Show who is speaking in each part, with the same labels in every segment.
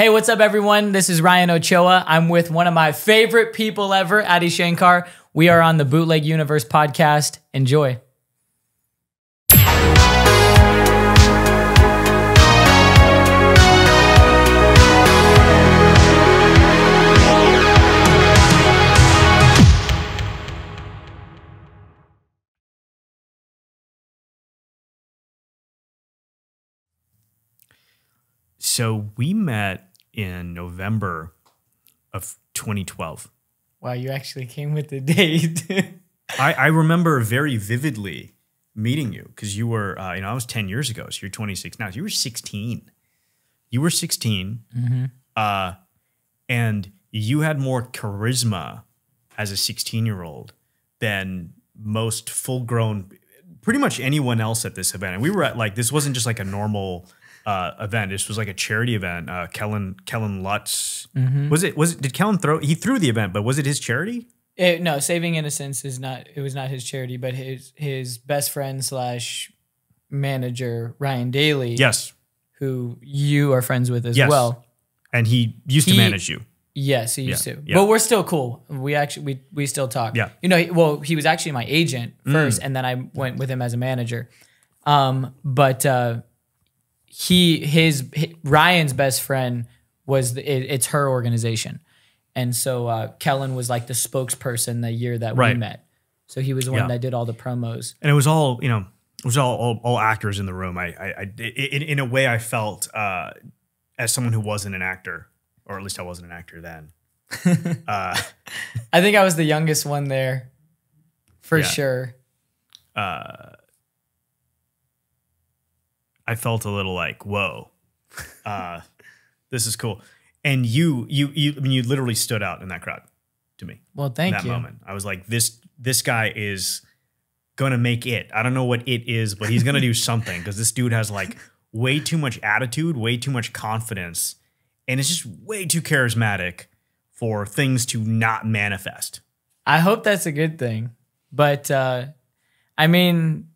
Speaker 1: Hey, what's up, everyone? This is Ryan Ochoa. I'm with one of my favorite people ever, Adi Shankar. We are on the Bootleg Universe podcast. Enjoy.
Speaker 2: So we met in November of 2012.
Speaker 1: Wow, you actually came with the date.
Speaker 2: I, I remember very vividly meeting you because you were, uh, you know, I was 10 years ago. So you're 26 now. You were 16. You were 16. Uh, and you had more charisma as a 16 year old than most full grown, pretty much anyone else at this event. And we were at like, this wasn't just like a normal uh, event. This was like a charity event. Uh, Kellen, Kellen Lutz, was it, was it, did Kellen throw, he threw the event, but was it his charity?
Speaker 1: It- no, Saving Innocence is not. It was not his charity, but his his best friend slash manager Ryan Daly,
Speaker 2: Yes.
Speaker 1: who you are friends with as
Speaker 2: Yes.
Speaker 1: well.
Speaker 2: And he used
Speaker 1: He-
Speaker 2: to manage you.
Speaker 1: Yes, he used
Speaker 2: Yeah,
Speaker 1: to.
Speaker 2: yeah.
Speaker 1: But we're still cool. We actually we we still talk.
Speaker 2: Yeah. Mm.
Speaker 1: You know, well, he was actually my agent first, and then I went with him as a manager. Um, but uh, he his, hi Ryan's best friend was the, it, it's her organization, and so uh, Kellen was like the spokesperson the year that we met. So he was the one
Speaker 2: Yeah.
Speaker 1: that did all the promos.
Speaker 2: and it was all you know it was all all, all actors in the room i i, I in, in a way i felt uh as someone who wasn't an actor or at least i wasn't an actor then uh
Speaker 1: I think I was the youngest one there, for
Speaker 2: Yeah.
Speaker 1: sure.
Speaker 2: uh i felt a little like whoa uh this is cool and you you you I mean, you literally stood out in that crowd to me
Speaker 1: Well,
Speaker 2: in
Speaker 1: thank
Speaker 2: that
Speaker 1: you.
Speaker 2: moment i was like this this guy is gonna make it i don't know what it is but he's gonna do something because this dude has like way too much attitude way too much confidence and it's just way too charismatic for things to not manifest
Speaker 1: I hope that's a good thing. But uh, I mean,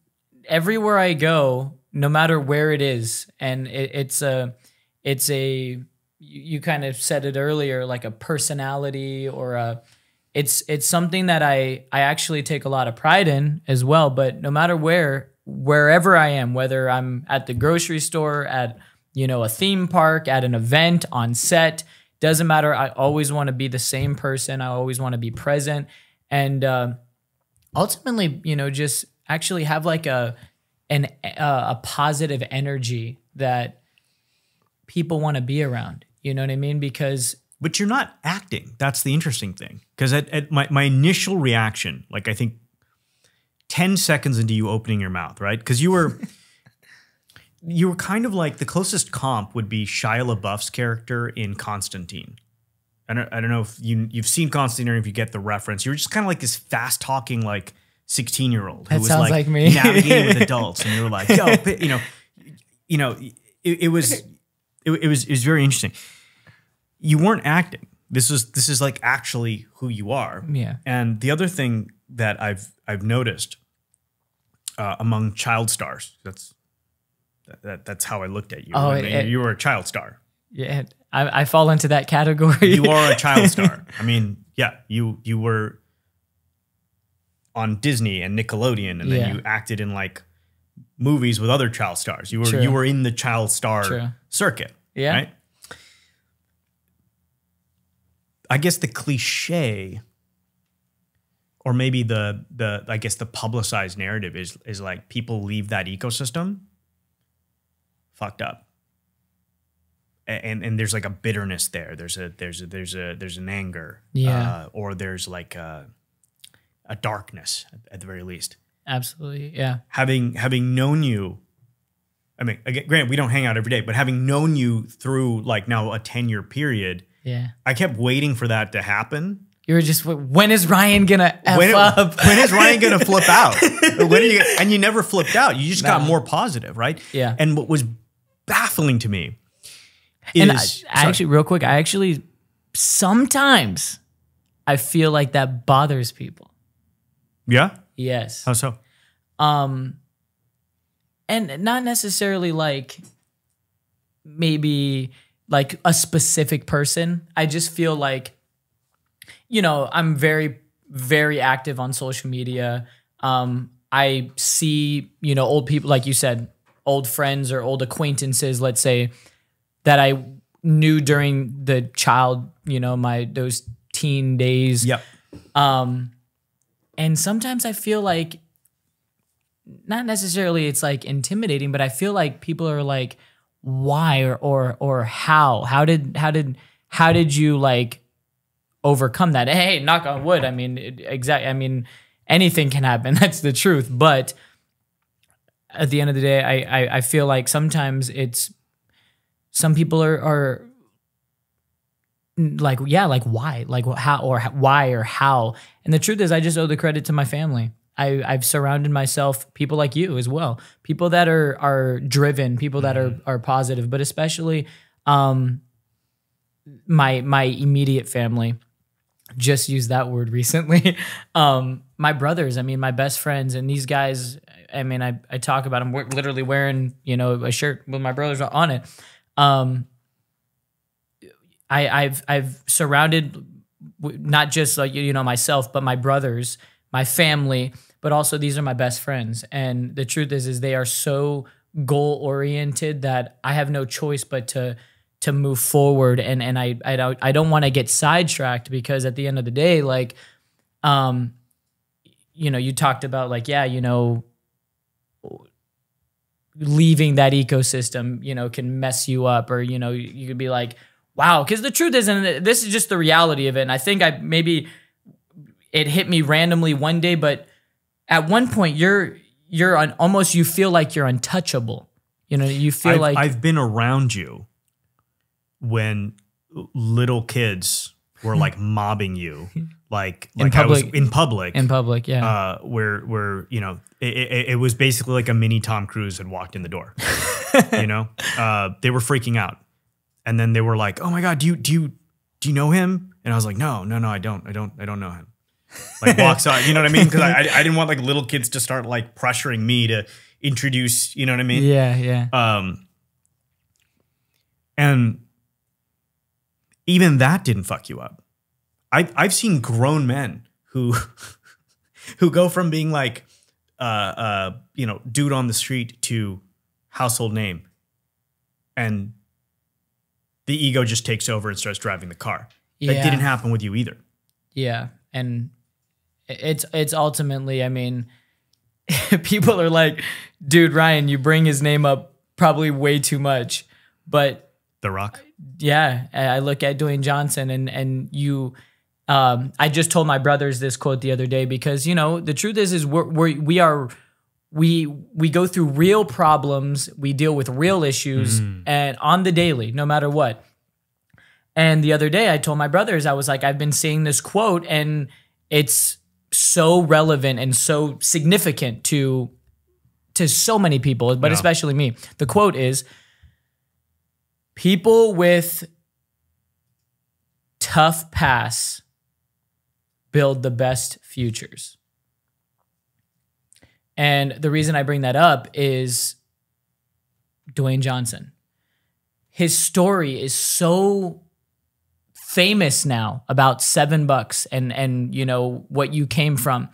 Speaker 1: everywhere I go, no matter where it is, and it, it's a, it's a, you, kind of said it earlier, like a personality or a, it's it's something that I I actually take a lot of pride in as well. But no matter where, wherever I am, whether I'm at the grocery store, at you know a theme park, at an event, on set, doesn't matter. I always want to be the same person. I always want to be present, and uh, ultimately, you know, just actually have like a an uh, a positive energy that people want to be around. You know what I mean? Because
Speaker 2: but you're not acting that's the interesting thing because at, at my, my initial reaction like i think 10 seconds into you opening your mouth right because you were you were kind of like the closest comp would be shia labeouf's character in constantine I don't, I don't know if you you've seen Constantine or if you get the reference. You're just kind of like this fast talking like 16 year old who
Speaker 1: That
Speaker 2: was like,
Speaker 1: like me.
Speaker 2: navigating with adults, and you were like, yo, you know, you know, it, it was it, it was it was very interesting. You weren't acting. This is this is like actually who you are.
Speaker 1: yeah,
Speaker 2: And the other thing that I've I've noticed uh, among child stars, that's that, that that's how I looked at you.
Speaker 1: Oh,
Speaker 2: I mean,
Speaker 1: it-
Speaker 2: you were a child star.
Speaker 1: yeah, I, I fall into that category.
Speaker 2: You are a child star. I mean, yeah, you you were on Disney and Nickelodeon, and then you acted in like movies with other child stars. You were
Speaker 1: True.
Speaker 2: you were in the child star
Speaker 1: True.
Speaker 2: circuit.
Speaker 1: Yeah.
Speaker 2: Right. I guess the cliche, or maybe the the I guess the publicized narrative is is like people leave that ecosystem fucked up. And and there's like a bitterness there. There's a there's a there's a there's an anger.
Speaker 1: Yeah.
Speaker 2: Uh, or there's like a a darkness at, the very least.
Speaker 1: Absolutely, yeah.
Speaker 2: Having having known you I mean, again, granted, we don't hang out every day, but having known you through like now a 10 year period,
Speaker 1: Yeah.
Speaker 2: I kept waiting for that to happen.
Speaker 1: You were just, when is Ryan gonna F
Speaker 2: When,
Speaker 1: up?
Speaker 2: when is Ryan going to flip out? when are you, and you never flipped out. You just got more positive, right?
Speaker 1: Yeah.
Speaker 2: And what was baffling to me is
Speaker 1: and I, I actually, real quick, I actually sometimes I feel like that bothers people.
Speaker 2: Yeah.
Speaker 1: Yes.
Speaker 2: How so?
Speaker 1: Um, and not necessarily like maybe like a specific person. I just feel like, you know, I'm very, very active on social media. Um, I see, you know, old people, like you said, old friends or old acquaintances, let's say, that I knew during the child, you know, my those teen days.
Speaker 2: Yep.
Speaker 1: Um, and sometimes I feel like, not necessarily it's like intimidating, but I feel like people are like, why or or or how? How did how did how did you like overcome that? Hey, knock on wood. I mean, exactly. I mean, anything can happen. That's the truth. But at the end of the day, I I, I feel like sometimes it's some people are are like yeah like why like how or why or how and the truth is i just owe the credit to my family I, I've surrounded myself people like you as well, people that are are driven, people that are are positive, but especially um, my my immediate family. Just used that word recently. um, my brothers, I mean, my best friends, and these guys. I mean, I I talk about them. We're literally wearing you know a shirt with my brothers on it. Um, I I've I've surrounded not just like you know myself, but my brothers my family, but also these are my best friends. And the truth is, is they are so goal oriented that I have no choice but to to move forward. And and I I don't I don't want to get sidetracked because at the end of the day, like, um, you know, you talked about like, yeah, you know, leaving that ecosystem, you know, can mess you up, or you know, you could be like, wow, because the truth is, and this is just the reality of it. And I think I maybe it hit me randomly one day, but at one point you're you're on almost you feel like you're untouchable. You know, you feel
Speaker 2: I've,
Speaker 1: like
Speaker 2: I've been around you when little kids were like mobbing you, like
Speaker 1: In
Speaker 2: like I was
Speaker 1: public.
Speaker 2: in public,
Speaker 1: in public, yeah.
Speaker 2: uh, where where you know it, it, it was basically like a mini Tom Cruise had walked in the door. you know, uh, they were freaking out, and then they were like, "Oh my god, do you do you do you know him?" And I was like, "No, no, no, I don't, I don't, I don't know him." Like walks out, you know what I mean? Because I I I didn't want like little kids to start like pressuring me to introduce, you know what I mean?
Speaker 1: yeah, yeah.
Speaker 2: Um, and even that didn't fuck you up. I I've seen grown men who who go from being like uh uh you know dude on the street to household name, and the ego just takes over and starts driving the car. That didn't happen with you either.
Speaker 1: Yeah, and it's it's ultimately, I mean, people are like, dude, Ryan, you bring his name up probably way too much, but
Speaker 2: The Rock.
Speaker 1: yeah, I look at Dwayne Johnson and and you. Um, I just told my brothers this quote the other day because you know the truth is is we're, we're we are we we go through real problems, we deal with real issues, mm-hmm. and on the daily, no matter what. And the other day, I told my brothers, I was like, I've been seeing this quote, and it's so relevant and so significant to to so many people, but
Speaker 2: Yeah.
Speaker 1: especially me. The quote is people with tough pasts build the best futures. And the reason I bring that up is Dwayne Johnson. His story is so famous now about seven bucks and and you know what you came from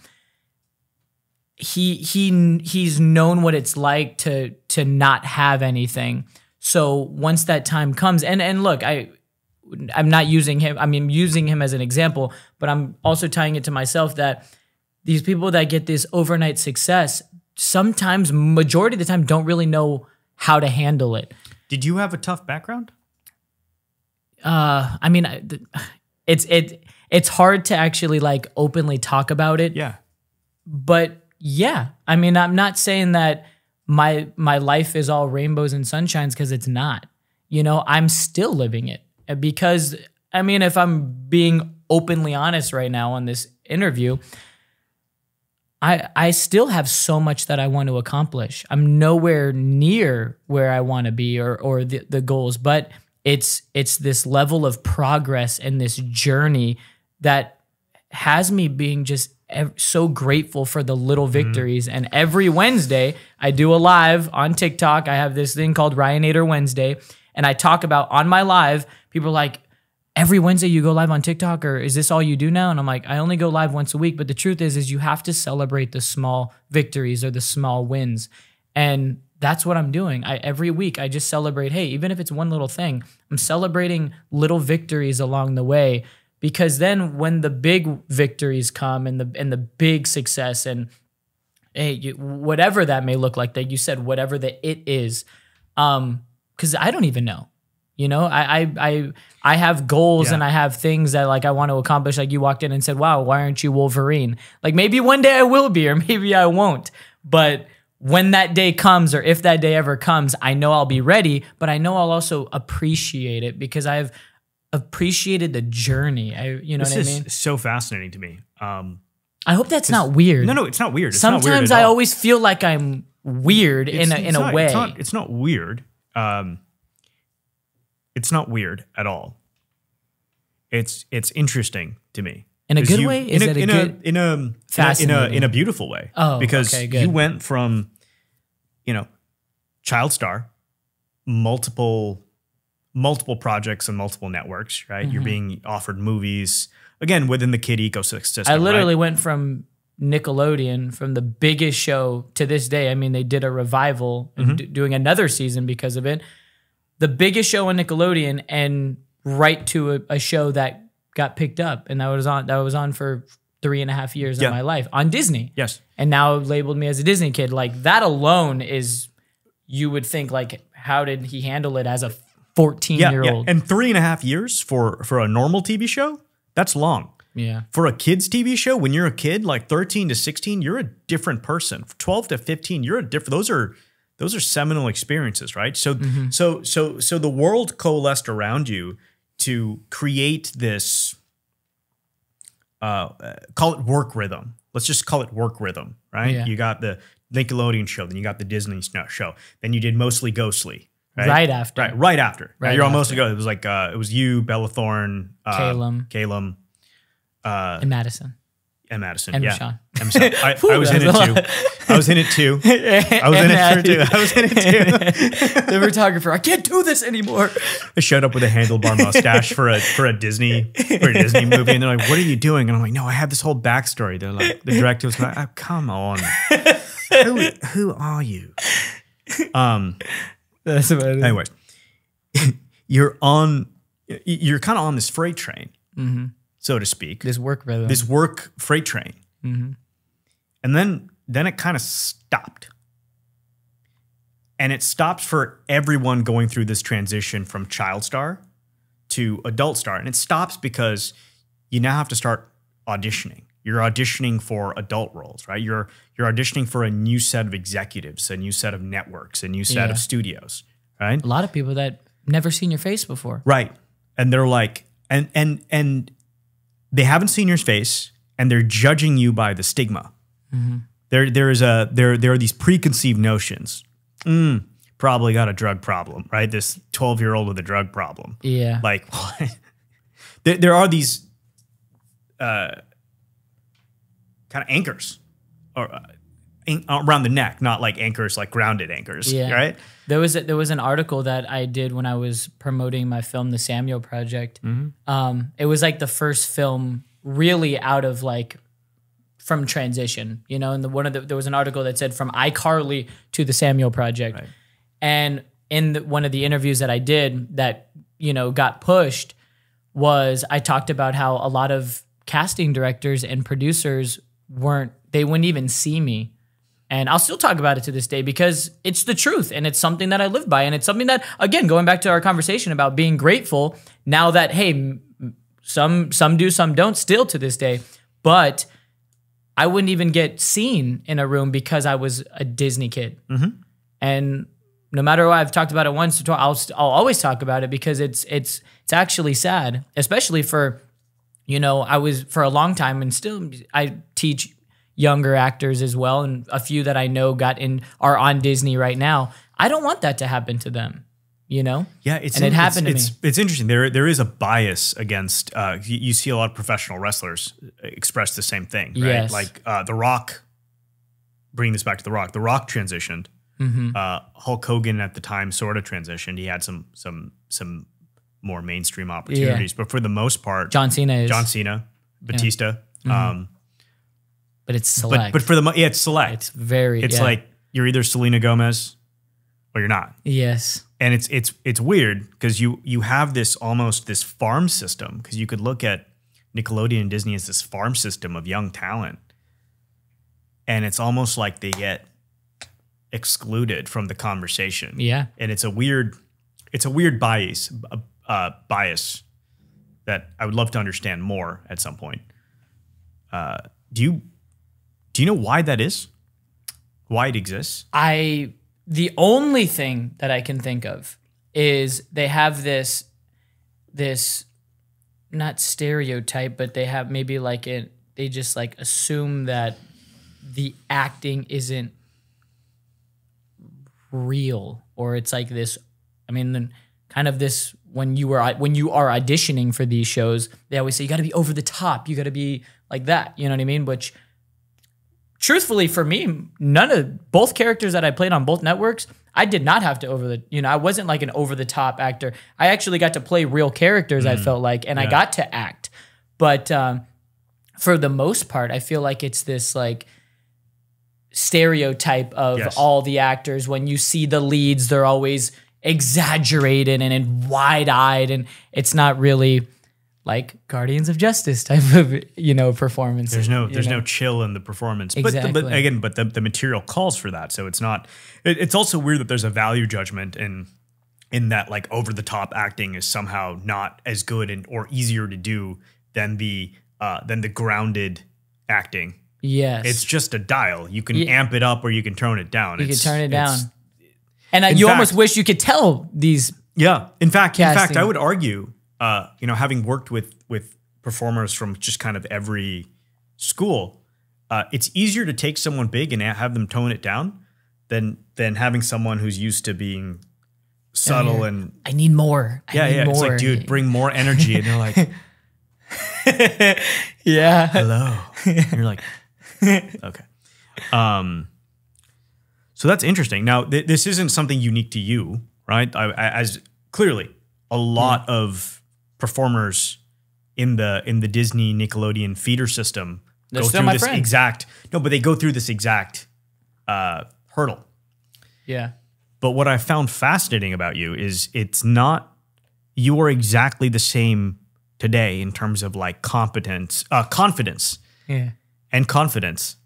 Speaker 1: he he he's known what it's like to to not have anything so once that time comes and and look i i'm not using him i mean using him as an example but i'm also tying it to myself that these people that get this overnight success sometimes majority of the time don't really know how to handle it
Speaker 2: Did you have a tough background?
Speaker 1: uh i mean I- th- it's it it's hard to actually like openly talk about it
Speaker 2: Yeah.
Speaker 1: but yeah i mean i'm not saying that my my life is all rainbows and sunshines because it's not you know i'm still living it because i mean if i'm being openly honest right now on this interview i i still have so much that i want to accomplish i'm nowhere near where i want to be or or the, the goals but it's it's this level of progress and this journey that has me being just ev- so grateful for the little mm-hmm. victories. And every Wednesday, I do a live on TikTok. I have this thing called Ryanator Wednesday, And I talk about on my live, people are like, every Wednesday you go live on TikTok or is this all you do now? And I'm like, I only go live once a week. But the truth is, is you have to celebrate the small victories or the small wins. And that's what I'm doing. I every week I just celebrate, hey, even if it's one little thing, I'm celebrating little victories along the way because then when the big victories come and the and the big success and hey, you, whatever that may look like that you said whatever the it is um cuz I don't even know. You know, I I I, I have goals
Speaker 2: Yeah.
Speaker 1: and I have things that like I want to accomplish like you walked in and said, "Wow, why aren't you Wolverine?" Like maybe one day I will be or maybe I won't. But when that day comes or if that day ever comes, I know I'll be ready, but I know I'll also appreciate it because I've appreciated the journey. I you know
Speaker 2: This
Speaker 1: what I
Speaker 2: is
Speaker 1: mean?
Speaker 2: so fascinating to me. Um,
Speaker 1: I hope that's not weird.
Speaker 2: no, no, it's not weird. It's not weird
Speaker 1: Sometimes I
Speaker 2: all.
Speaker 1: always feel like I'm weird in a in
Speaker 2: it's
Speaker 1: a
Speaker 2: not-
Speaker 1: way.
Speaker 2: It's not, it's not weird. Um, it's not weird at all. It's it's interesting to me.
Speaker 1: In a good
Speaker 2: you-
Speaker 1: way?
Speaker 2: In
Speaker 1: Is
Speaker 2: a,
Speaker 1: it a
Speaker 2: in
Speaker 1: good-
Speaker 2: a in a in a, in a in a beautiful way?
Speaker 1: Oh,
Speaker 2: because
Speaker 1: okay, good.
Speaker 2: you went from, you know, child star, multiple multiple projects and multiple networks. Right, you're being offered movies again within the kid ecosystem.
Speaker 1: Mm-hmm. I
Speaker 2: right?
Speaker 1: literally went from Nickelodeon from the biggest show to this day. I mean, they did a revival,
Speaker 2: Mm-hmm.
Speaker 1: and d- doing another season because of it. The biggest show on Nickelodeon, and right to a, a show that got picked up, and that was on that was on for three and a half years
Speaker 2: Yeah.
Speaker 1: of my life on Disney.
Speaker 2: yes.
Speaker 1: and now labeled me as a Disney kid. Like that alone is, you would think like, how did he handle it as a 14
Speaker 2: Yeah,
Speaker 1: year
Speaker 2: yeah,
Speaker 1: old?
Speaker 2: and three and a half years for for a normal TV show. That's long.
Speaker 1: Yeah.
Speaker 2: for a kids TV show, when you're a kid, like 13 to 16, you're a different person. 12 to 15, you're a different. Those are those are seminal experiences, right? So so so so the world coalesced around you to create this. Uh, uh, call it work rhythm. Let's just call it work rhythm, right?
Speaker 1: Yeah.
Speaker 2: You got the Nickelodeon show, then you got the Disney show, then you did mostly Ghostly, right?
Speaker 1: Right after.
Speaker 2: Right, right after. Right, you're almost ago. It was like uh, it was you, Bella Thorne, uh,
Speaker 1: Calum.
Speaker 2: Calum, uh,
Speaker 1: And Madison.
Speaker 2: And Madison.
Speaker 1: And
Speaker 2: yeah. I, I was in it too. I was in it too. I was in it too. I was in it too.
Speaker 1: the photographer, I can't do this anymore.
Speaker 2: I showed up with a handlebar mustache for a for a Disney for a Disney movie, and they're like, "What are you doing?" And I'm like, "No, I have this whole backstory." They're like, the director was like, oh, "Come on, who who are you?" Um.
Speaker 1: That's about it.
Speaker 2: Anyways, you're on. You're kind of on this freight train, so to speak.
Speaker 1: This work rhythm.
Speaker 2: this work freight train. Mm-hmm. And then then it kind of stopped. And it stops for everyone going through this transition from child star to adult star. And it stops because you now have to start auditioning. You're auditioning for adult roles, right? You're you're auditioning for a new set of executives, a new set of networks, a new set
Speaker 1: Yeah.
Speaker 2: of studios, right?
Speaker 1: a lot of people that never seen your face before.
Speaker 2: Right. And they're like, and and and they haven't seen your face, and they're judging you by the stigma. There there is a there there are these preconceived notions. Mm, probably got a drug problem, right? This twelve year old with a drug problem.
Speaker 1: Yeah.
Speaker 2: Like there, there are these uh, kind of anchors or uh, around the neck, not like anchors like grounded anchors,
Speaker 1: Yeah.
Speaker 2: right?
Speaker 1: There was a, there was an article that I did when I was promoting my film, The Samuel Project.
Speaker 2: Mm-hmm.
Speaker 1: Um, it was like the first film really out of like from transition, you know. And the one of the, there was an article that said from iCarly to The Samuel Project,
Speaker 2: Right.
Speaker 1: and in the, one of the interviews that I did that you know got pushed was I talked about how a lot of casting directors and producers weren't they wouldn't even see me and I'll still talk about it to this day because it's the truth and it's something that I live by. And it's something that, again, going back to our conversation about being grateful now that, hey, some, some do, some don't still to this day. But I wouldn't even get seen in a room because I was a Disney kid. Mm-hmm. And no matter what, I've talked about it once, or twice, I'll, I'll always talk about it because it's, it's, it's actually sad, especially for, you know, I was for a long time and still I teach younger actors as well and a few that I know got in are on Disney right now. I don't want that to happen to them, you know?
Speaker 2: Yeah, it's
Speaker 1: And it
Speaker 2: it's-
Speaker 1: happened to
Speaker 2: it's, It's interesting. There there is a bias against. Uh, you, you see a lot of professional wrestlers express the same thing, right?
Speaker 1: Yes.
Speaker 2: Like uh, The Rock. Bringing this back to The Rock, The Rock transitioned Uh, Hulk Hogan at the time sort of transitioned. He had some some some more mainstream opportunities, but for the most part,
Speaker 1: John Cena is,
Speaker 2: John Cena, Batista. Um,
Speaker 1: but it's select.
Speaker 2: but for the yeah, it's select.
Speaker 1: it's very.
Speaker 2: It's
Speaker 1: yeah.
Speaker 2: like you're either Selena Gomez or you're not.
Speaker 1: yes,
Speaker 2: and it's it's it's weird because you you have this almost this farm system because you could look at Nickelodeon and Disney as this farm system of young talent, and it's almost like they get excluded from the conversation.
Speaker 1: yeah.
Speaker 2: and it's a weird it's a weird bias uh, uh, bias that I would love to understand more at some point. Uh, do you do you know why that is? Why it exists?
Speaker 1: I the only thing that I can think of is they have this this not stereotype, but they have maybe like it they just like assume that the acting isn't real or it's like this I mean then kind of this when you were when you are auditioning for these shows, they always say you got to be over the top, you got to be like that, you know what I mean? Which truthfully for me none of both characters that i played on both networks i did not have to over the you know i wasn't like an over the top actor. I actually got to play real characters i felt like and i got to act. But um, for the most part i feel like it's this like stereotype of
Speaker 2: Yes.
Speaker 1: all the actors. When you see the leads they're always exaggerated and, and wide-eyed and it's not really like guardians of justice type of you know performance
Speaker 2: There's no there's
Speaker 1: know?
Speaker 2: no chill in the performance. But, the, but again, but the, the material calls for that. So it's not it, it's also weird that there's a value judgment in in that like over the top acting is somehow not as good and or easier to do than the uh than the grounded acting.
Speaker 1: yes
Speaker 2: It's just a dial. You can
Speaker 1: Yeah.
Speaker 2: amp it up or you can tone it down.
Speaker 1: You can turn it down. And you
Speaker 2: fact-
Speaker 1: almost wish you could tell these.
Speaker 2: Yeah. In fact, in fact, I would argue, uh, you know, having worked with with performers from just kind of every school, uh, it's easier to take someone big and have them tone it down than than having someone who's used to being subtle and
Speaker 1: I need more. I
Speaker 2: yeah,
Speaker 1: need
Speaker 2: yeah.
Speaker 1: more.
Speaker 2: It's like, dude, bring more energy, and they're like,
Speaker 1: yeah.
Speaker 2: hello. And you're like, okay. Um, so that's interesting. Now, th- this isn't something unique to you, right? I, I, as clearly, a lot of performers in the in the Disney Nickelodeon feeder system
Speaker 1: They're
Speaker 2: go through
Speaker 1: my
Speaker 2: this
Speaker 1: friends.
Speaker 2: exact no, but they go through this exact uh, hurdle.
Speaker 1: Yeah.
Speaker 2: But what I found fascinating about you is it's not you are exactly the same today in terms of like competence, uh, confidence,
Speaker 1: Yeah.
Speaker 2: and confidence,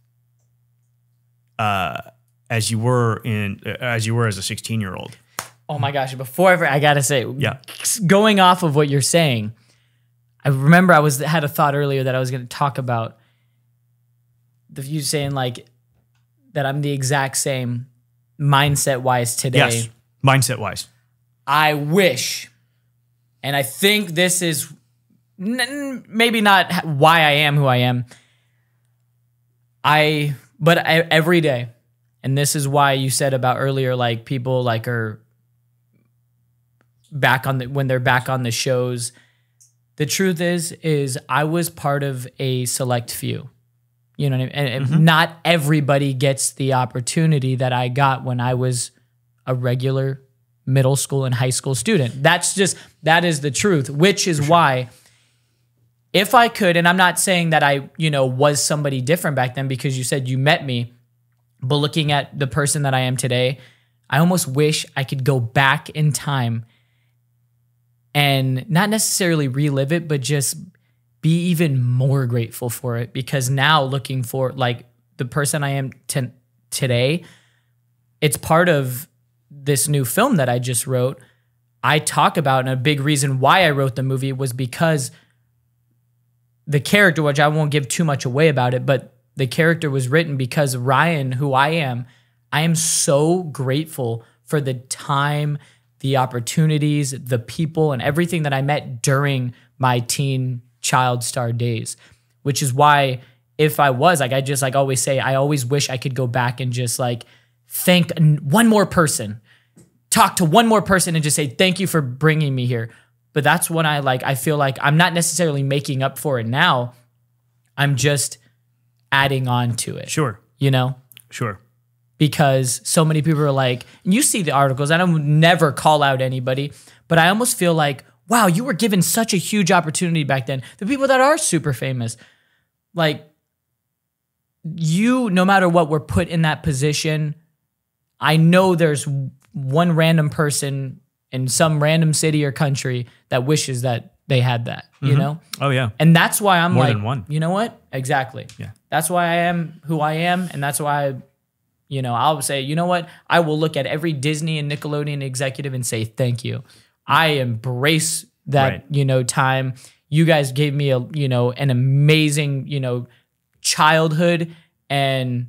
Speaker 2: uh, as you were in uh, as you were as a sixteen year old.
Speaker 1: Oh my gosh. Before ever, I gotta say,
Speaker 2: Yeah.
Speaker 1: going off of what you're saying, I remember I was had a thought earlier that I was gonna talk about the you saying like that I'm the exact same mindset wise today.
Speaker 2: Yes, mindset wise.
Speaker 1: I wish, and I think this is n- n- maybe not why I am who I am. I, but I, every day, and this is why you said about earlier, like people like are back on the when they're back on the shows. The truth is, is I was part of a select few. You know what I mean? And and mm-hmm. not everybody gets the opportunity that I got when I was a regular middle school and high school student. That's just that is the truth, which is why if I could and I'm not saying that I, you know, was somebody different back then because you said you met me, but looking at the person that I am today, I almost wish I could go back in time and not necessarily relive it, but just be even more grateful for it because now looking for like the person I am to today, it's part of this new film that I just wrote. I talk about, and a big reason why I wrote the movie was because the character, which I won't give too much away about it, but the character was written because Ryan, who I am, I am so grateful for the time, the opportunities, the people, and everything that I met during my teen child star days, which is why if I was like, I just like always say, I always wish I could go back and just like thank one more person, talk to one more person and just say, thank you for bringing me here. But that's when I like, I feel like I'm not necessarily making up for it now. I'm just adding on to it,
Speaker 2: Sure,
Speaker 1: you know?
Speaker 2: sure.
Speaker 1: Because so many people are like, and you see the articles, I don't never call out anybody, but I almost feel like, wow, you were given such a huge opportunity back then. The people that are super famous, like you, no matter what, were put in that position. I know there's one random person in some random city or country that wishes that they had that, you mm-hmm. know?
Speaker 2: Oh yeah.
Speaker 1: And that's why I'm
Speaker 2: More
Speaker 1: like,
Speaker 2: than one.
Speaker 1: you know what? Exactly.
Speaker 2: Yeah.
Speaker 1: That's why I am who I am. And that's why, I, you know, I'll say, you know what? I will look at every Disney and Nickelodeon executive and say, thank you. I embrace that,
Speaker 2: Right.
Speaker 1: you know, time. You guys gave me a, you know, an amazing, you know, childhood. And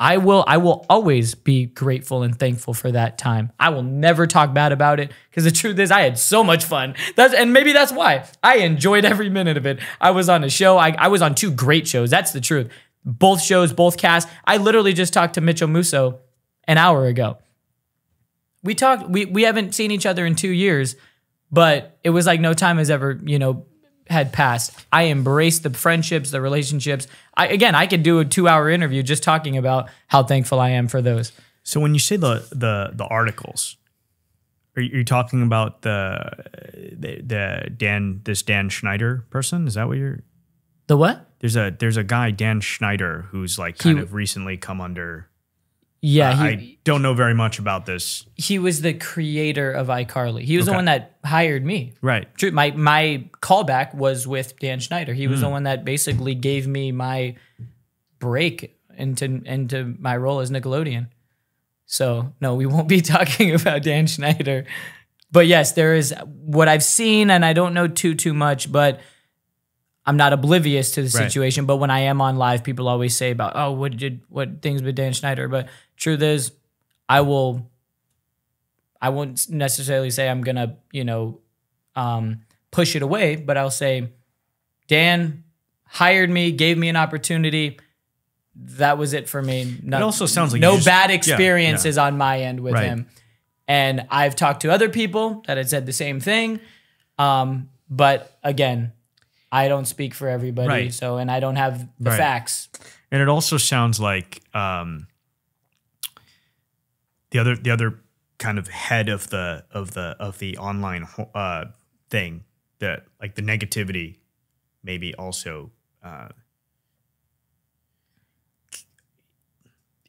Speaker 1: I will I will always be grateful and thankful for that time. I will never talk bad about it because the truth is I had so much fun. That's and maybe that's why I enjoyed every minute of it. I was on a show. I, I was on two great shows. That's the truth. Both shows, both casts. I literally just talked to Mitchell Musso an hour ago. We talked. We we haven't seen each other in two years, but it was like no time has ever you know had passed. I embraced the friendships, the relationships. I again, I could do a two hour interview just talking about how thankful I am for those.
Speaker 2: So when you say the the the articles, are you, are you talking about the, the the Dan this Dan Schneider person? Is that what you're?
Speaker 1: The what?
Speaker 2: There's a there's a guy Dan Schneider who's like kind
Speaker 1: He-
Speaker 2: of recently come under.
Speaker 1: Yeah, he
Speaker 2: I don't know very much about this.
Speaker 1: he was the creator of iCarly. He was the one that hired me.
Speaker 2: Right.
Speaker 1: True. My my callback was with Dan Schneider. He
Speaker 2: Hmm.
Speaker 1: was the one that basically gave me my break into into my role as Nickelodeon. So no, we won't be talking about Dan Schneider. But yes, there is what I've seen, and I don't know too too much, but I'm not oblivious to the
Speaker 2: Right.
Speaker 1: situation. But when I am on live, people always say about, oh, what did what things with Dan Schneider? But truth is, I will I won't necessarily say I'm gonna, you know, um, push it away, but I'll say, Dan hired me, gave me an opportunity. That was it for me. No,
Speaker 2: It also sounds like
Speaker 1: no
Speaker 2: just-
Speaker 1: bad
Speaker 2: yeah,
Speaker 1: experiences on my end with
Speaker 2: Right.
Speaker 1: him. And I've talked to other people that had said the same thing. Um, but again, I don't speak for everybody.
Speaker 2: Right.
Speaker 1: So, and I don't have the
Speaker 2: Right.
Speaker 1: facts.
Speaker 2: And it also sounds like um, the other the other kind of head of the of the of the online uh, thing that like the negativity maybe also uh,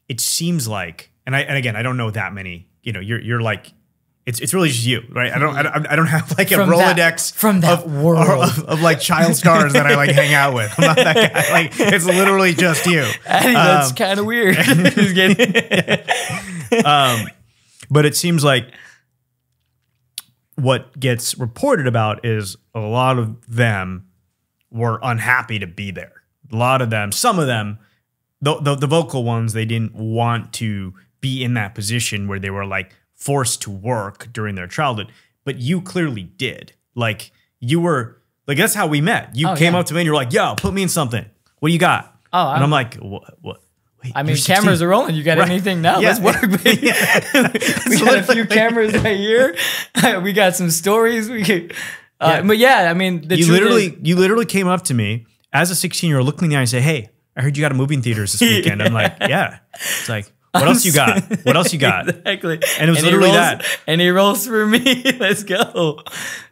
Speaker 2: it seems like and I and again I don't know that many you know you're you're like it's it's really just you right I don't I don't, I don't have like a
Speaker 1: From that-
Speaker 2: Rolodex
Speaker 1: from that
Speaker 2: of,
Speaker 1: world.
Speaker 2: of, of like child stars that I like hang out with I'm not that guy like it's literally just you
Speaker 1: I think that's
Speaker 2: Um,
Speaker 1: kind of weird.
Speaker 2: Um, but it seems like what gets reported about is a lot of them were unhappy to be there. A lot of them, some of them, the, the, the vocal ones, they didn't want to be in that position where they were like forced to work during their childhood. But you clearly did. Like you were like that's how we met. You
Speaker 1: Oh,
Speaker 2: came
Speaker 1: yeah.
Speaker 2: up to me and you're like, "Yo, put me in something. What do you got?"
Speaker 1: Oh,
Speaker 2: and
Speaker 1: I'm-
Speaker 2: I'm like, "What? What?" Wait,
Speaker 1: I mean,
Speaker 2: you're 16.
Speaker 1: cameras are rolling. You got
Speaker 2: Right.
Speaker 1: anything now?
Speaker 2: Yeah.
Speaker 1: Let's work. baby. we got a few cameras right here. we got some stories. We could, uh,
Speaker 2: Yeah.
Speaker 1: but yeah, I mean, the
Speaker 2: you literally
Speaker 1: is-
Speaker 2: you literally came up to me as a 16 year old looking me in the eye and say hey i heard you got a movie in theaters this weekend i'm like yeah it's like what else you got what else you got
Speaker 1: exactly.
Speaker 2: And it was
Speaker 1: he
Speaker 2: literally
Speaker 1: rolls-
Speaker 2: that.
Speaker 1: And he rolls for me. Let's go.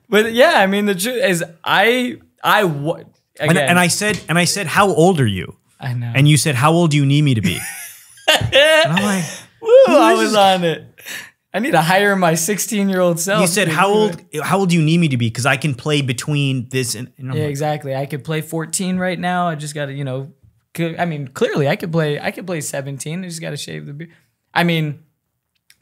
Speaker 1: But yeah, I mean, the truth is, I, I, again,
Speaker 2: and, and i said and i said how old are you
Speaker 1: I know.
Speaker 2: and you said how old do you need me to be and i'm like
Speaker 1: Woo, I was on it. I need to hire my 16 year old self.
Speaker 2: you said how old
Speaker 1: it.
Speaker 2: how old do you need me to be because i can play between this and, and
Speaker 1: Yeah,
Speaker 2: like,
Speaker 1: exactly. I could play 14 right now. I just got to, you know, I mean, clearly I could play. I could play 17. I just got to shave the beard. I mean,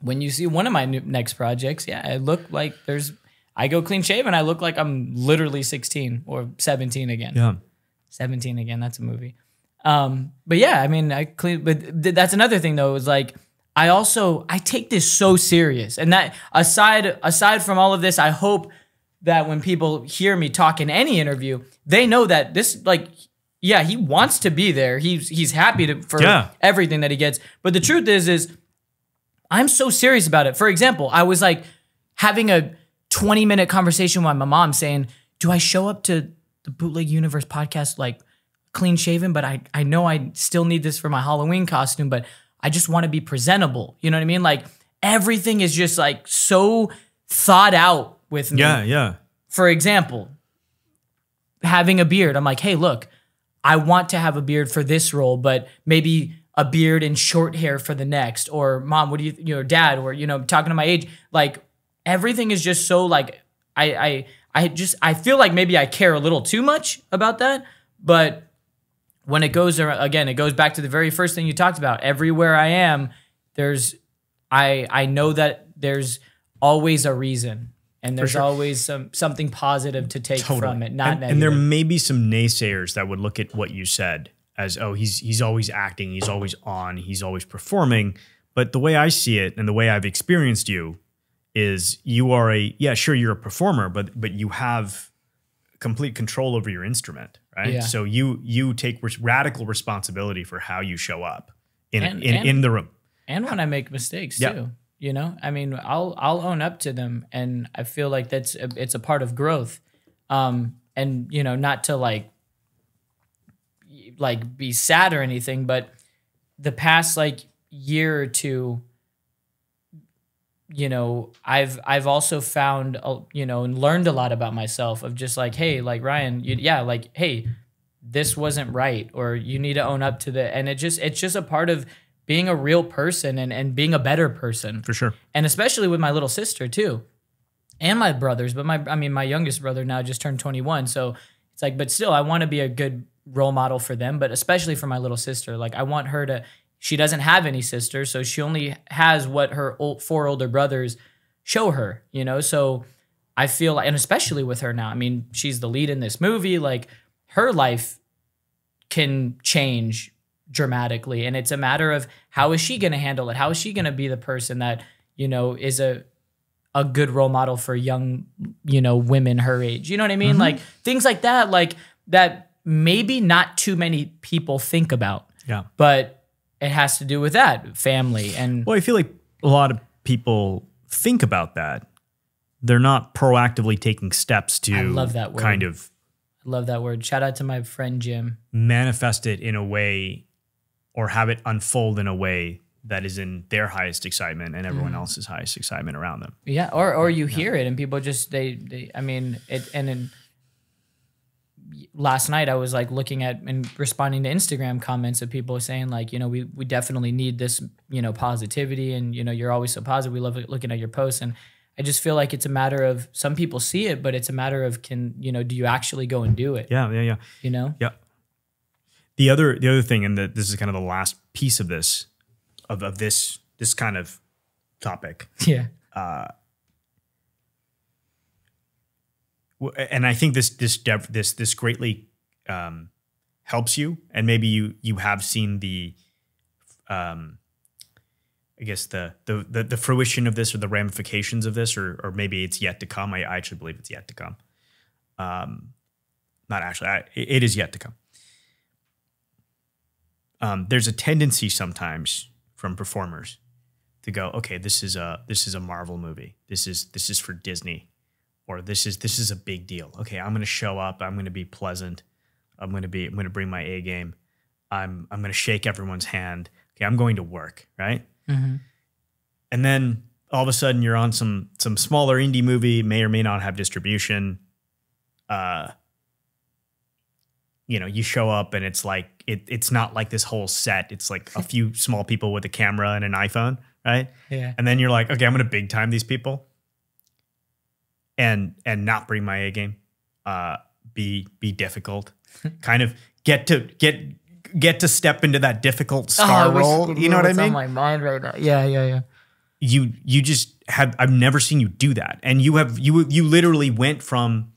Speaker 1: when you see one of my new, next projects, yeah, I look like there's. I go clean shaven. I look like I'm literally 16 or 17 again.
Speaker 2: yeah
Speaker 1: 17 again. That's a movie. Um, but yeah, I mean, I clean. But th- that's another thing though. Is like I also I take this so serious, and that aside aside from all of this, I hope that when people hear me talk in any interview, they know that this like. Yeah, he wants to be there. He's he's happy to for
Speaker 2: Yeah.
Speaker 1: everything that he gets. But the truth is, is I'm so serious about it. For example, I was like having a 20 minute conversation with my mom saying, Do I show up to the Bootleg Universe podcast like clean shaven? But I, I know I still need this for my Halloween costume, but I just want to be presentable. You know what I mean? Like everything is just like so thought out with me.
Speaker 2: Yeah, yeah.
Speaker 1: For example, having a beard. I'm like, hey, look, I want to have a beard for this role, but maybe a beard and short hair for the next. Or mom, what do you, you know, dad, or you know, talking to my age, like everything is just so like I I I just I feel like maybe I care a little too much about that, but when it goes again, it goes back to the very first thing you talked about. Everywhere I am, there's I I know that there's always a reason and there's
Speaker 2: sure.
Speaker 1: always some something positive to take from it, not
Speaker 2: and,
Speaker 1: negative.
Speaker 2: and there may be some naysayers that would look at what you said as, oh, he's he's always acting, he's always on, he's always performing. But the way I see it and the way I've experienced you is you are a yeah, sure you're a performer, but but you have complete control over your instrument, right?
Speaker 1: Yeah.
Speaker 2: So you you take res- radical responsibility for how you show up in
Speaker 1: And-
Speaker 2: in,
Speaker 1: and-
Speaker 2: in the room.
Speaker 1: and when I make mistakes
Speaker 2: Yeah.
Speaker 1: too. You know, I mean, I'll I'll own up to them, and I feel like that's a, it's a part of growth. Um, and you know, not to like like be sad or anything, but the past like year or two, you know, I've I've also found you know and learned a lot about myself of just like, hey, like Ryan, you, yeah, like hey, this wasn't right, or you need to own up to the, and it just it's just a part of being a real person and, and being a better person.
Speaker 2: For sure.
Speaker 1: and especially with my little sister too and my brothers but my i mean my youngest brother now just turned 21 so it's like but still i want to be a good role model for them but especially for my little sister. Like i want her to she doesn't have any sisters so she only has what her old, four older brothers show her you know? So i feel like and especially with her now i mean she's the lead in this movie like her life can change dramatically. And it's a matter of how is she going to handle it? How is she going to be the person that you know is a a good role model for young you know women her age? You know what i mean? Mm-hmm. Like things like that like that maybe not too many people think about.
Speaker 2: Yeah.
Speaker 1: but it has to do with that family and
Speaker 2: Well, I feel like a lot of people think about that. They're not proactively taking steps to
Speaker 1: I love that word.
Speaker 2: kind of
Speaker 1: I love that word. Shout out to my friend jim.
Speaker 2: manifest it in a way or have it unfold in a way that is in their highest excitement and everyone
Speaker 1: Mm.
Speaker 2: else's highest excitement around them.
Speaker 1: Yeah, or or you hear it and people just they they I mean it and then last night I was like looking at and responding to Instagram comments of people saying like you know we we definitely need this you know positivity and you know you're always so positive we love looking at your posts and I just feel like it's a matter of some people see it but it's a matter of can you know do you actually go and do it
Speaker 2: Yeah, yeah, yeah.
Speaker 1: you know
Speaker 2: Yeah. The other the other thing, and the, this is kind of the last piece of this, of, of this this kind of topic,
Speaker 1: yeah
Speaker 2: W- and I think this this dev, this this greatly um, helps you, and maybe you you have seen the, um, I guess the, the the the fruition of this or the ramifications of this, or or maybe it's yet to come. I, I actually believe it's yet to come. Um, not actually, I, it is yet to come. Um, there's a tendency sometimes from performers to go, okay, this is a this is a Marvel movie. This is this is for Disney or this is this is a big deal. Okay, I'm going to show up. I'm going to be pleasant. I'm going to be I'm going to bring my A game. I'm I'm going to shake everyone's hand. Okay, I'm going to work, right?
Speaker 1: Mhm.
Speaker 2: And then all of a sudden you're on some some smaller indie movie, may or may not have distribution. Uh you know, you show up and it's like it it's not like this whole set. It's like a few small people with a camera and an iPhone, right?
Speaker 1: yeah.
Speaker 2: And then you're like, okay, I'm gonna big time these people, and and not bring my A game, uh, be be difficult, kind of get to get get to step into that difficult star
Speaker 1: Oh,
Speaker 2: role. You know what I
Speaker 1: mean on my mind right now. Yeah yeah yeah.
Speaker 2: You you just have I've never seen you do that, and you have you you literally went from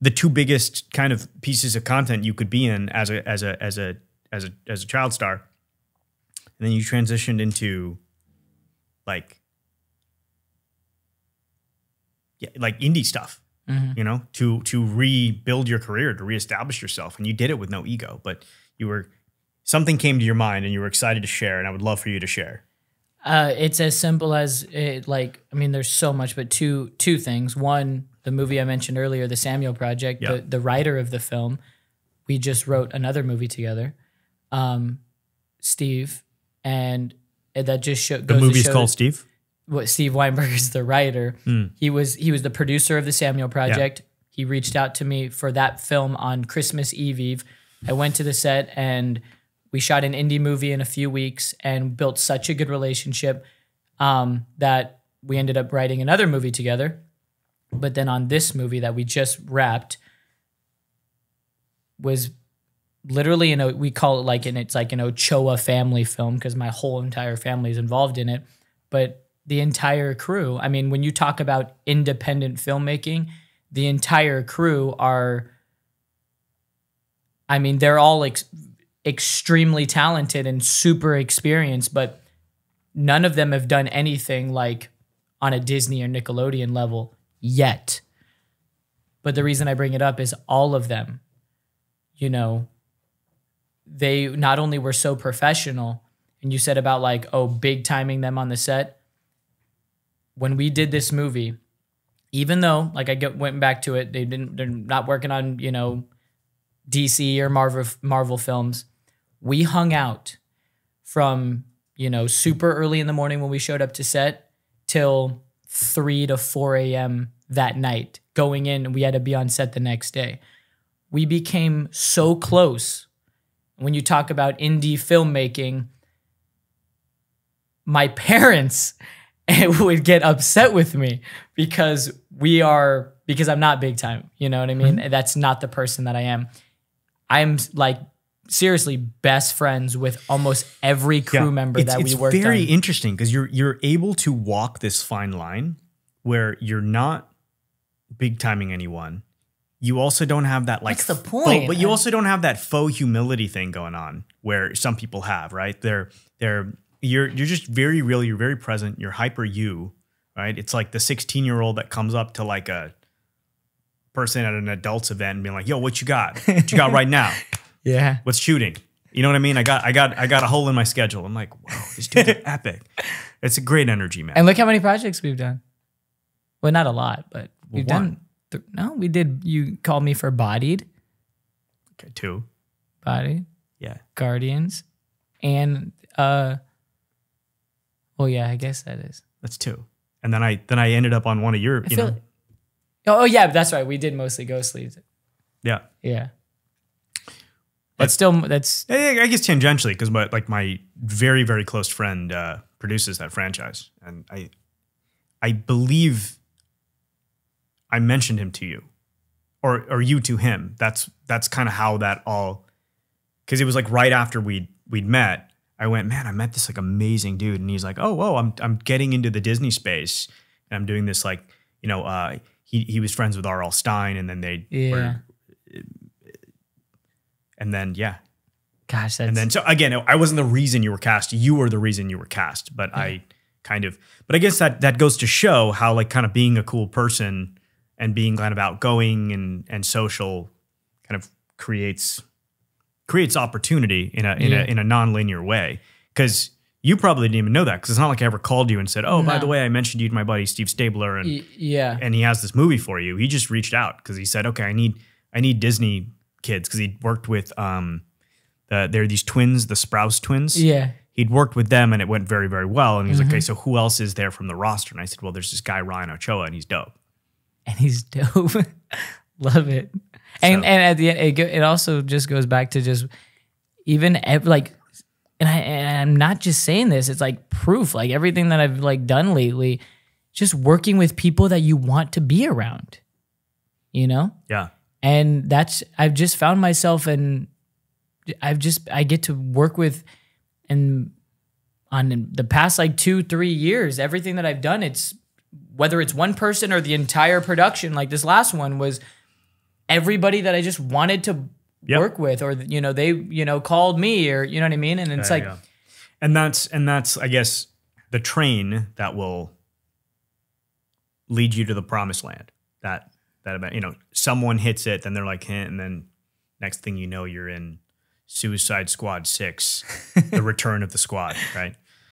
Speaker 2: the two biggest kind of pieces of content you could be in as a as a as a as a as a child star, and then you transitioned into like yeah like indie stuff mm-hmm. you know to to rebuild your career to reestablish yourself. And you did it with no ego but you were something came to your mind and you were excited to share and i would love for you to share
Speaker 1: Uh, it's as simple as it, like I mean, there's so much, but two two things. One, the movie I mentioned earlier, the Samuel Project.
Speaker 2: Yeah.
Speaker 1: The the writer of the film, we just wrote another movie together. Um, Steve and that just showed
Speaker 2: The movie's called Steve.
Speaker 1: what Steve Weinberg is the writer.
Speaker 2: Hmm.
Speaker 1: He was he was the producer of the Samuel Project. He reached out to me for that film on Christmas Eve Eve. I went to the set and we shot an indie movie in a few weeks and built such a good relationship um, that we ended up writing another movie together. But then on this movie that we just wrapped was literally in a we call it like and it's like an Ochoa family film because my whole entire family is involved in it. But the entire crew, I mean, when you talk about independent filmmaking, the entire crew are I mean, they're all ex- extremely talented and super experienced, but none of them have done anything like on a Disney or Nickelodeon level yet. But the reason I bring it up is all of them, you know, they not only were so professional, and you said about like, oh, big timing them on the set. When we did this movie, even though like I get, went back to it, they didn't they're not working on, you know, DC or Marvel Marvel films. We hung out from, you know, super early in the morning when we showed up to set till 3 to 4 a.m. that night going in and we had to be on set the next day. We became so close. When you talk about indie filmmaking, my parents would get upset with me because we are because I'm not big time. You know what I mean? Mm-hmm. That's not the person that I am. I'm like seriously best friends with almost every crew
Speaker 2: Yeah.
Speaker 1: member that we worked.
Speaker 2: it's very
Speaker 1: on.
Speaker 2: interesting because you're you're able to walk this fine line where you're not big timing anyone. You also don't have that like
Speaker 1: That's the
Speaker 2: faux-
Speaker 1: point.
Speaker 2: but you also don't have that faux humility thing going on where some people have, right? They're they're you're you're just very real, you're very present, you're hyper you, right? It's like the 16 year old that comes up to like a person at an adults event and being like, yo, what you got? What you got right now?
Speaker 1: Yeah.
Speaker 2: what's shooting. You know what I mean? I got I got I got a hole in my schedule. I'm like, whoa, this dude's epic. It's a great energy, man.
Speaker 1: And look how many projects we've done. Well, not a lot, but we've
Speaker 2: one.
Speaker 1: done. Th- no, we did. You called me for Bodied,
Speaker 2: okay, two.
Speaker 1: Bodied,
Speaker 2: Yeah.
Speaker 1: Guardians, and uh. Well, yeah, I guess that is.
Speaker 2: That's two. And then I then I ended up on one of your,
Speaker 1: I
Speaker 2: you know.
Speaker 1: oh, oh, yeah, that's right. We did Mostly Ghostly.
Speaker 2: Yeah.
Speaker 1: Yeah. But still, that's
Speaker 2: I guess tangentially, because my like my very, very close friend uh, produces that franchise. And I I believe I mentioned him to you. Or or you to him. That's that's kind of how that all because it was like right after we'd we'd met, I went, man, I met this like amazing dude, and he's like, oh, whoa, I'm I'm getting into the Disney space, and I'm doing this like, you know, uh, he he was friends with R.L. Stine, and then they
Speaker 1: yeah.
Speaker 2: were, and then yeah,
Speaker 1: Gosh, that's
Speaker 2: and then so again, I wasn't the reason you were cast. You were the reason you were cast, but I kind of, but I guess that that goes to show how like kind of being a cool person and being kind of outgoing and and social kind of creates creates opportunity in a in
Speaker 1: Yeah.
Speaker 2: a in a non-linear way because you probably didn't even know that because it's not like I ever called you and said, "Oh, by the way, I mentioned you to my buddy Steve Stabler and
Speaker 1: Y- yeah.
Speaker 2: and he has this movie for you." He just reached out because he said, "Okay, I need I need Disney kids because he'd worked with um the, there are these twins, the Sprouse twins.
Speaker 1: Yeah.
Speaker 2: He'd worked with them and it went very very well. And he's
Speaker 1: Mm-hmm.
Speaker 2: like, "Okay, so who else is there from the roster?" And I said, "Well, there's this guy Ryan Ochoa and he's dope."
Speaker 1: and he's dope. Love it. And
Speaker 2: So-
Speaker 1: and at the end, it, go, it also just goes back to just even ev- like, and, I, and I'm not just saying this. It's like proof. Like everything that I've like done lately, just working with people that you want to be around. You know,
Speaker 2: Yeah.
Speaker 1: And that's I've just found myself and I've just I get to work with and on the past like two three years everything that I've done it's whether it's one person or the entire production like this last one was everybody that I just wanted to
Speaker 2: Yep.
Speaker 1: work with or you know they you know called me or you know what I mean and it's like
Speaker 2: go. and that's and that's I guess the train that will lead you to the promised land. That that about you know someone hits it, then they're like, "Heh," and then next thing you know, you're in Suicide Squad Six, the Return of the Squad, right?